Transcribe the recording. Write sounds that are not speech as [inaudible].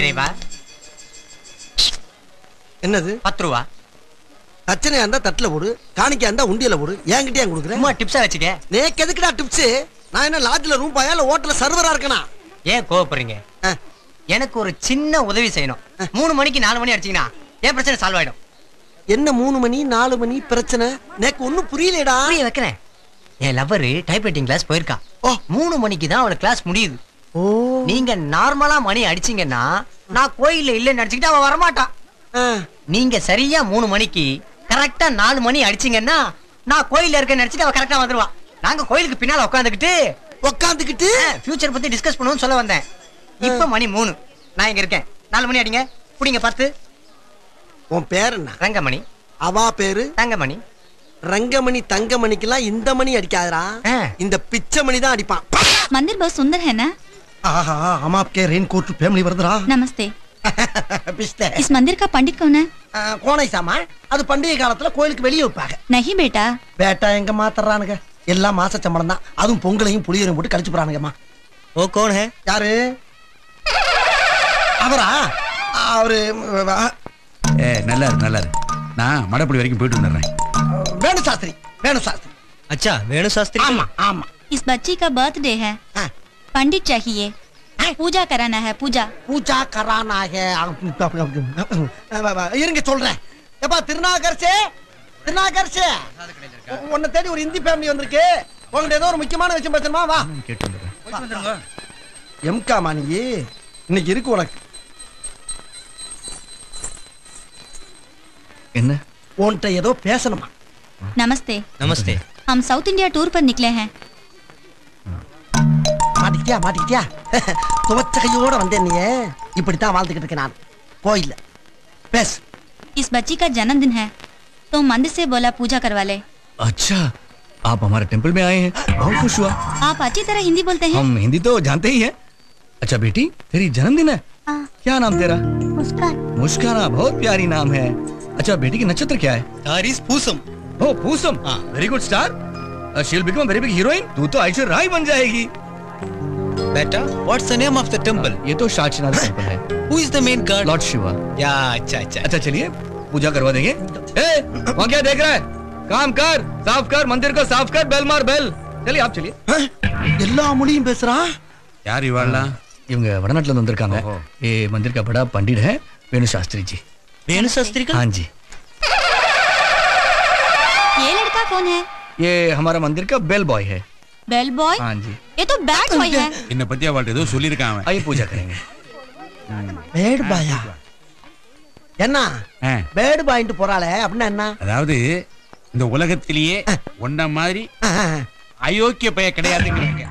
இறைவா? என்னது? பத்து ரூபா பிரச்சனையா இருந்தா தட்டுல போடு காணிக்கா இருந்தா உண்டியல போடு. என்கிட்ட ஏன் கொடுக்குறேன் சும்மா டிப்ஸா வச்சுக்க. நேக்கு எதுக்குடா டிப்ஸ் நான் என்ன லாட்ஜ்ல ரூம் பாயா இல்ல ஹோட்டல்ல சர்வரா இருக்கனா? ஏன் கோவப்படுறீங்க? எனக்கு ஒரு சின்ன உதவி செய்யணும். மூணு மணிக்கு நாலு மணி அடிச்சீங்கன்னா என் பிரச்சனை சால்வ் ஆயிடும்? என்ன மூணு மணி நாலு மணி பிரச்சனை? நேக்கு ஒண்ணும் புரியலடா புரிய வைக்கிறேன். என் லவ்வரு டைப்ரைட்டிங் கிளாஸ் போயிருக்கா ஓ. மூணு மணிக்கு தான் அவளை கிளாஸ் முடியுது. ஓ. நீங்க நார்மலா மணி அடிச்சீங்கன்னா நான் கோயில்ல இல்லைன்னு நினைச்சுக்கிட்டு அவன் வரமாட்டான். நீங்க சரியா மூணு மணிக்கு கரெக்டா நாலு மணி அடிச்சீங்கன்னா நான் கோயில்ல இருக்க நினைச்சிட்டு அவன் கரெக்டா வந்துருவான். நாங்க கோயிலுக்கு பின்னால உட்காந்துக்கிட்டு உட்காந்துக்கிட்டு ஃபியூச்சர் பத்தி டிஸ்கஸ் பண்ணுவோம்னு சொல்ல வந்தேன். இப்ப மணி மூணு. நான் இங்க இருக்கேன். நாலு மணி அடிங்க. புடிங்க பத்து. உன் பேர் என்ன ரங்கமணி அவா பேரு? தங்கமணி. ரங்கமணி தங்கமணிக்கெல்லாம் இந்த மணி அடிக்காதரா இந்த பிச்சை மணி தான் அடிப்பான். மந்திர் பாஸ் சுந்தர் என்ன ना ஆஹா हम आपके रेनकोट फैमिली வருதுடா नमस्ते பிஸ்தே इस मंदिर का पंडित कौन है கோணை சாமா அது பண்டிகை காலத்துல கோயிலுக்கு வெளியே வைப்பாங்க नहीं बेटा பேட்டா எங்க மாத்தறானுங்க எல்லாம் மாச சம்பளம் தான் அதுவும் பொங்கலையும் புளியரையும் போட்டு கழிச்சு போறானுங்கம்மா ஓ கோன் ஹே யாரு அவரா அவரு ஏ நல்லா இரு நல்லா இரு நான் மடப்பள்ளி வரைக்கும் போயிட்டு வந்துடுறேன் வேணு சாஸ்திரி வேணு சாஸ்திரி अच्छा वेणु शास्त्री ஆமா ஆமா इस बच्ची का बर्थडे है पंडित चाहिए पूजा कराना है पूजा பூஜா கரானாக இருங்க சொல்றேன் எப்பா திருநாகர்சே திருநாகர்சே உன்னை தேடி ஒரு இந்தி ஃபேமிலி வந்திருக்கு உங்கள்ட்ட ஏதோ ஒரு முக்கியமான விஷயம் பேசணுமா வா எம்கா மாணி இன்னைக்கு இருக்கு உனக்கு என்ன உன்கிட்ட ஏதோ பேசணுமா नमस्ते नमस्ते हम साउथ इंडिया टूर पर निकले हैं மாட்டிக்கிட்டியா மாட்டிக்கிட்டியா [laughs] துவச்ச கையோட வந்தேன் நீ இப்படித்தான் வாழ்ந்துகிட்டு இருக்கேன் நான் கோயில்ல பேசு इस बच्ची का जन्मदिन है तो मंदिर से बोला पूजा करवा ले अच्छा आप हमारे टेंपल में आए हैं बहुत खुश हुआ आप अच्छी तरह हिंदी बोलते हैं हम हिंदी तो जानते ही हैं अच्छा बेटी तेरी जन्मदिन है हाँ। क्या नाम तेरा मुस्कान मुस्काना बहुत प्यारी नाम है अच्छा बेटी की नक्षत्र क्या है तारीस पूसम ओ Pusam very good star she will become very big heroine तू तो ऐश्वर्या राय बन जाएगी बेटा what's the name of the temple ये तो शाचनाथ टेंपल है who is the main god Lord Shiva या अच्छा अच्छा अच्छा चलिए पूजा करवा देंगे ए वहाँ क्या देख रहा है काम कर साफ कर मंदिर को साफ कर बेल मार बेल चलिए आप चलिए எல்லா மொழியும் பேசுறான் யார் இவாள்லாம் இவங்க வடநாட்டுல இருந்து வந்திருக்காங்க ये मंदिर का बड़ा पंडित है वेणु शास्त्री जी वेणु शास्त्री हाँ जी ये लड़का कौन है ये हमारा मंदिर का बेल बॉय है बेल बॉय हाँ जी ये तो बैड बॉय है என்னை பத்தி அவள்கிட்ட ஏதோ சொல்லியிருக்கான் அவன் आइए पूजा करेंगे பேடு பாயா என்ன ஆ, பேடு பாயிண்ட் போறாளே அப்படின்னா என்ன அதாவது இந்த உலகத்திலேயே ஒன்ன மாதிரி அயோக்கிய பைய கிடையாதுங்கிறாங்க